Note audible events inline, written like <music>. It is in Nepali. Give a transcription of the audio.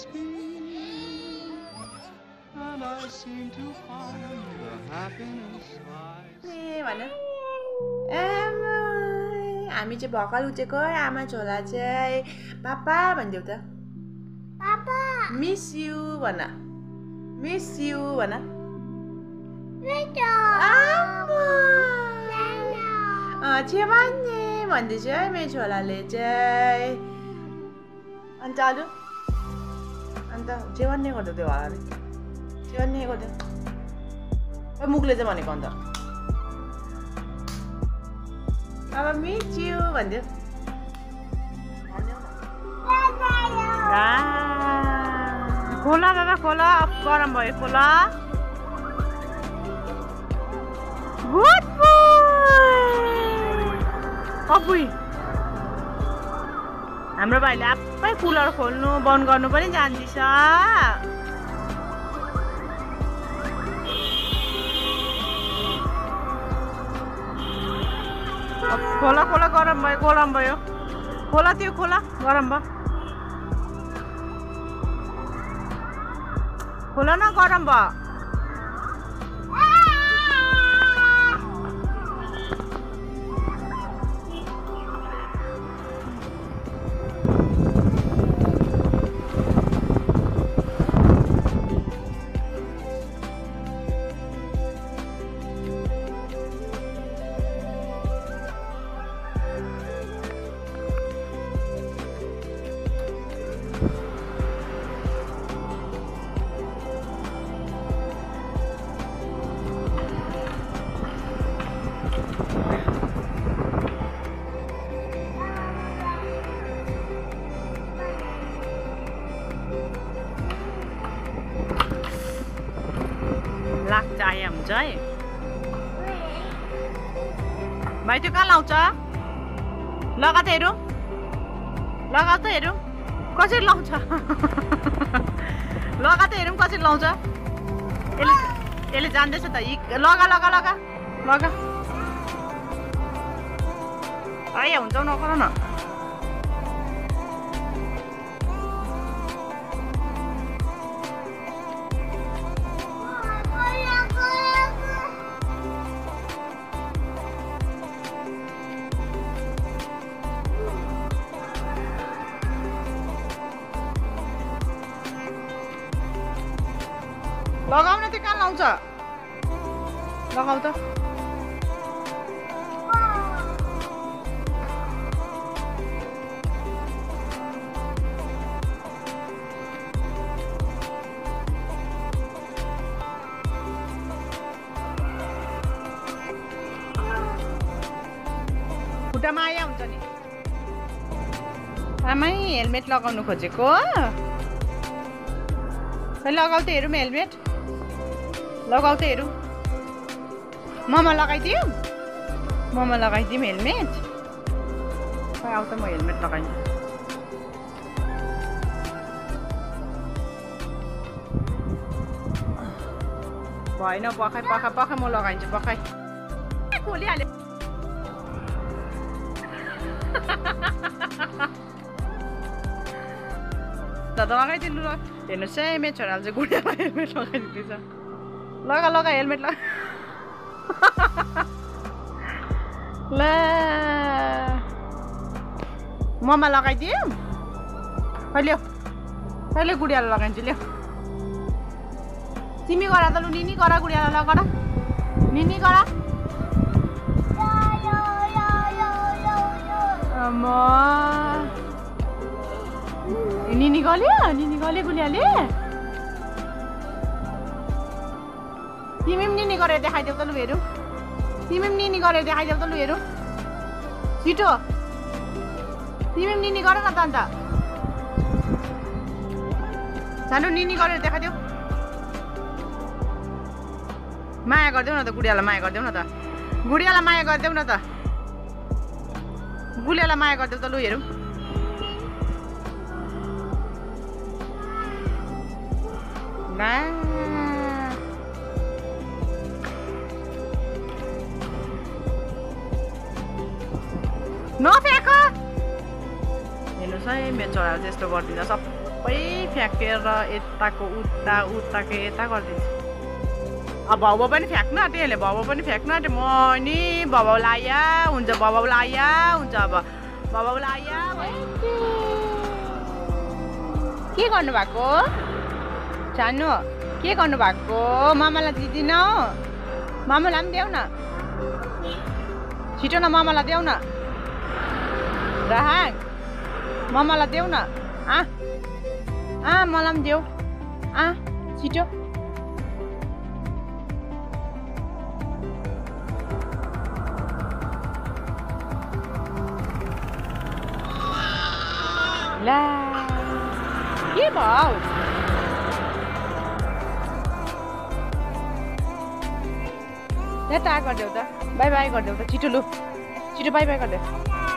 speak, and I seem to find the happiness I ए भन्यो आमा हामी चाहिँ भर्खर उठेको आमा छोरा चाहिँ पापा भनिदेऊ त पापा मिस यु भन मिस यु भन बेटा आमा अँ, छेमान्ने भन्दैछ है मेरो छोराले चाहिँ अन्त अरू अन्त छेवान्ने गर्दा त्यो हराले छेवान्ने गरिदियो ओ, मुखले चाहिँ भनेको अन्त अब मिच्यु भनिदियो खोला बाबा खोला गरम भयो खोला अपुई हाम्रो भाइले आफै कुलर खोल्नु बन्द गर्नु पनि जान्दैछ। खोला खोला गरम भयो गरम भयो। खोला त्यो खोला गरम भयो। खोला न गरम भयो। आए हुन्छ है भाइ त्यो कहाँ लाउँछ लगा त हेरौँ लगा त हेरौँ कसरी लाउँछ लगा त हेरौँ कसरी लाउँछ यसले यसले जान्दैछ त हि लगा लगा लगा लगा आइया हुन्छ नगर न लगाउन त्यो कहाँ लाउँछ लगाउ त। खुट्टामा हुन्छ नि। आमै हेलमेट लगाउनु खोजेको लगाउ त हेरौँ हेलमेट लगाउ त हेरौँ ममा लगाइदिउँ ममा लगाइदिउँ हेलमेट। खै आउ त म हेलमेट लगाइदिउँ। भएन पखाइ पखा पखा म लगाइदिन्छु पखाइ खोलिहाल्यो दादा <laughs> लगाइदिनु ल हेर्नुहोस् है मेरो छोराले चाहिँ गुडियामा हेलमेट लगाइदिँदैछ। लगा लगा हेलमेट लगा ल ममा लगाइदिउँ कहिले कहिले गुडियालाई लगाइदिन्छु ल्याऊ तिमी गर त लु निनी गर गुडियालाई लगर निनी गर अम्मा निनी गल्यो निनी गल्यो गुलियाले तिमी पनि निनी गरेर देखाइदेऊ त लु हेरौँ तिमी पनि निनी गरेर देखाइदेऊ त लु हेरौँ छिटो तिमी पनि निनी गर न त अन्त सानो निनी गरेर देखाइदेऊ माया गरिदेऊ न त गुडियालाई माया गरिदेऊ न त गुडियालाई माया गरिदेऊ न त गुलियालाई माया गरिदेऊ त लु हेरौँ है मेरो छोराले त्यस्तो गरिदिँदा सब फ्याँकेर यताको उता उताको यता गरिदिन्छ। अब भाउबा पनि फ्याँक्नु आँट्यो यसले भाउबा पनि फ्याँक्नु आँट्यो। म नि भाउलाई आया हुन्छ भाउलाई आया हुन्छ अब। भाउलाई आया के गर्नुभएको? सानो के गर्नुभएको? मामालाई दिँदिन मामालाई पनि देऊ न। छिटो न मामालाई देऊ न। राहाङ मामालाई देऊ न। आ? आ मलाई पनि देऊ। आ छिटो। ला। के भयो? यहाँ टा गरिदेऊ त। बाई बाई गरिदेऊ त। छिटो लु। छिटो बाई बाई गरिदेऊ।